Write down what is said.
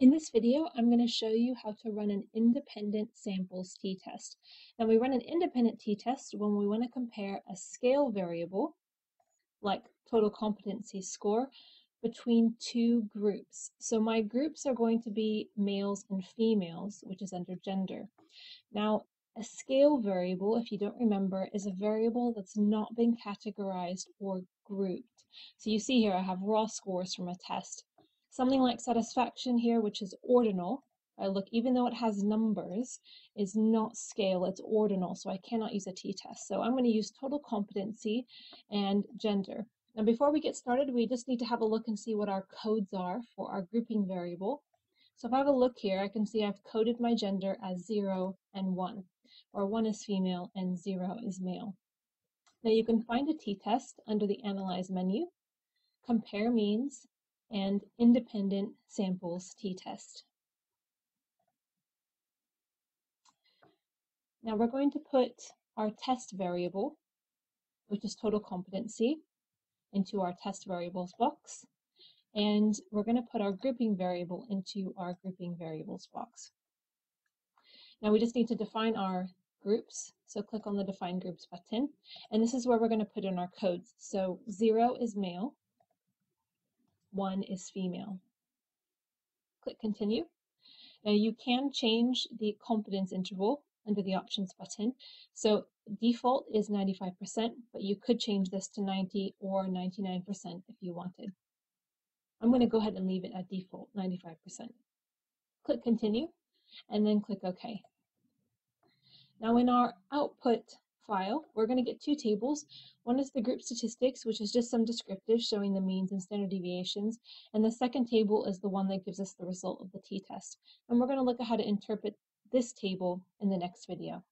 In this video, I'm going to show you how to run an independent samples t-test. Now we run an independent t-test when we want to compare a scale variable, like total competency score, between two groups. So my groups are going to be males and females, which is under gender. Now, a scale variable, if you don't remember, is a variable that's not been categorized or grouped. So you see here I have raw scores from a test Something like satisfaction here, which is ordinal, I look, even though it has numbers, is not scale, it's ordinal, so I cannot use a t-test. So I'm going to use total competency and gender. Now before we get started, we just need to have a look and see what our codes are for our grouping variable. So if I have a look here, I can see I've coded my gender as 0 and 1, or 1 is female and 0 is male. Now you can find a t-test under the Analyze menu, compare means, and independent samples t-test. Now we're going to put our test variable, which is total competency, into our test variables box. And we're going to put our grouping variable into our grouping variables box. Now we just need to define our groups. So click on the define groups button. And this is where we're going to put in our codes. So zero is male, one is female. Click continue. Now you can change the confidence interval under the options button. So default is 95%, but you could change this to 90 or 99% if you wanted. I'm going to go ahead and leave it at default, 95%. Click continue and then click OK. Now in our output file, we're going to get two tables. One is the group statistics, which is just some descriptive showing the means and standard deviations. And the second table is the one that gives us the result of the t-test. And we're going to look at how to interpret this table in the next video.